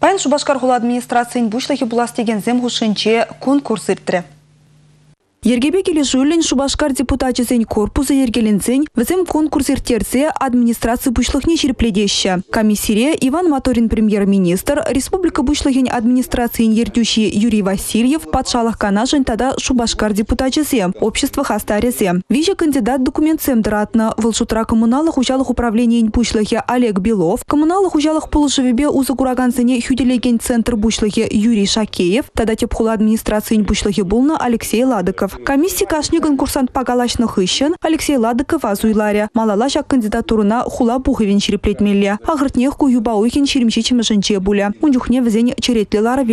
Пән Шубашқарғыл администрациян бұшлығы бұластеген деген че конкурс үрттірі. Ергебе келе жүлін Шубашкар депутатчызен корпусы ергелензен візім конкурс иртерсе администрация бушлыхне жерпледеші. Комиссире Иван Моторин премьер-министр, Республика бушлыхен администрациян ердющий Юрий Васильев, патшалық канажын тада Шубашкар депутатчызе, общество хастарезе. Вижа кандидат документ семдратна, вылшутра коммуналық ужалық управлениен бушлыхе Олег Белов, коммуналық ужалық пулышевебе узы кураганзыне хюделеген центр бушлыхе Юрий Шакеев, тада тепхула администрациян бушлыхе булна Алексей Ладыков. Комиссия кашни курсант пагалашных ищен Алексей Ладыков азуйларя. Малала кандидатурына хула бухевен шереплетмелле. Агыртнех ку юбауйхин шеремшечем буля. Унчухне візен черетлі лара.